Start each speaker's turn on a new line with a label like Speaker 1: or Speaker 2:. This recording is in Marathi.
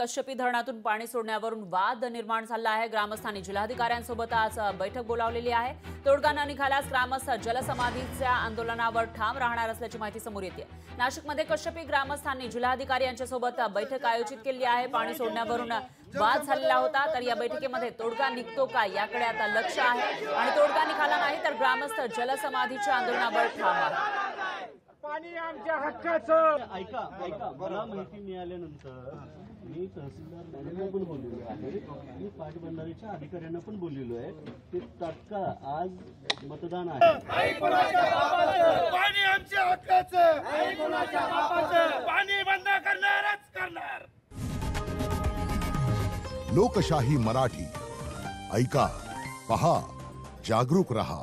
Speaker 1: कश्यपी धरणातून पाणी सोडण्यावरून वाद निर्माण झाला आहे. ग्रामस्थांनी जिल्हाधिकाऱ्यांसोबत आज बैठक बोलावलेली आहे. तोडगा न निघाल्यास ग्रामस्थ जलसमाधीच्या आंदोलनावर ठाम राहणार असल्याची माहिती समोर येते. नाशिकमध्ये कश्यपी ग्रामस्थांनी जिल्हाधिकारी यांच्यासोबत बैठक आयोजित केली आहे. पाणी सोडण्यावरून वाद झालेला होता तर या बैठकीमध्ये तोडगा निघतो का याकडे आता लक्ष आहे. आणि तोडगा निघाला नाही तर ग्रामस्थ जलसमाधीच्या आंदोलनावर ठाम आहे
Speaker 2: पाणी आमच्या हक्काचं.
Speaker 3: ऐका ऐका मला माहिती मिळाल्यानंतर मी तहसीलदार मॅडमला पण बोललेलो आहे. आणि पाटबंधारेच्या अधिकाऱ्यांना पण बोललेलो आहे ते तात्काळ आज मतदान आहे.
Speaker 2: पाणी आमच्या हक्काचं. पाणी बंद करणारच करणार.
Speaker 4: लोकशाही मराठी. ऐका पहा जागरूक रहा.